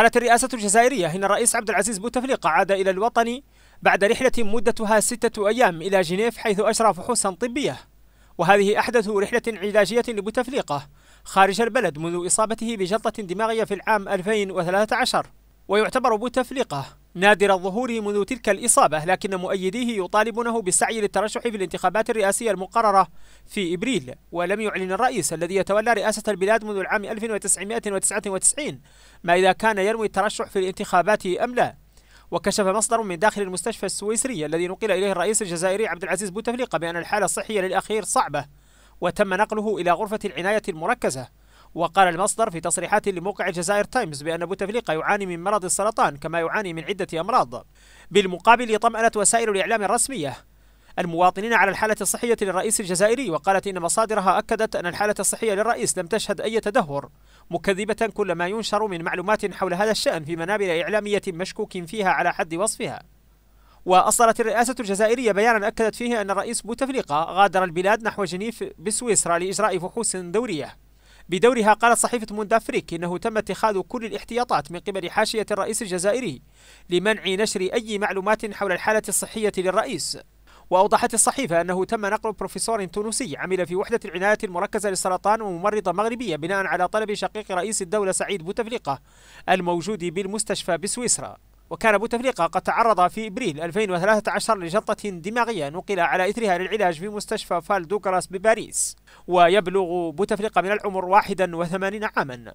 قالت الرئاسة الجزائرية إن الرئيس عبد العزيز بوتفليقة عاد إلى الوطن بعد رحلة مدتها ستة أيام إلى جنيف حيث أجرى فحوصا طبية. وهذه أحدث رحلة علاجية لبوتفليقة خارج البلد منذ إصابته بجلطة دماغية في العام 2013 ويعتبر بوتفليقة نادر الظهور منذ تلك الإصابة لكن مؤيديه يطالبونه بالسعي للترشح في الانتخابات الرئاسية المقررة في إبريل. ولم يعلن الرئيس الذي يتولى رئاسة البلاد منذ العام 1999 ما إذا كان ينوي الترشح في الانتخابات أم لا. وكشف مصدر من داخل المستشفى السويسري الذي نقل إليه الرئيس الجزائري عبد العزيز بوتفليقة بأن الحالة الصحية للأخير صعبة وتم نقله إلى غرفة العناية المركزة. وقال المصدر في تصريحات لموقع الجزائر تايمز بأن بوتفليقة يعاني من مرض السرطان كما يعاني من عدة أمراض. بالمقابل طمأنت وسائل الإعلام الرسمية المواطنين على الحالة الصحية للرئيس الجزائري وقالت إن مصادرها أكدت أن الحالة الصحية للرئيس لم تشهد أي تدهور مكذبة كل ما ينشر من معلومات حول هذا الشأن في منابر إعلامية مشكوك فيها على حد وصفها. وأصدرت الرئاسة الجزائرية بيانا أكدت فيه أن الرئيس بوتفليقة غادر البلاد نحو جنيف بسويسرا لإجراء فحوص دورية. بدورها قالت صحيفة موندافريك إنه تم اتخاذ كل الاحتياطات من قبل حاشية الرئيس الجزائري لمنع نشر أي معلومات حول الحالة الصحية للرئيس. وأوضحت الصحيفة أنه تم نقل بروفيسور تونسي عمل في وحدة العناية المركزة للسرطان وممرضة مغربية بناء على طلب شقيق رئيس الدولة سعيد بوتفليقة الموجود بالمستشفى بسويسرا. وكان بوتفليقة قد تعرض في إبريل 2013 لجلطة دماغية نقل على إثرها للعلاج في مستشفى فال دوغراس بباريس ويبلغ بوتفليقة من العمر 81 عاما.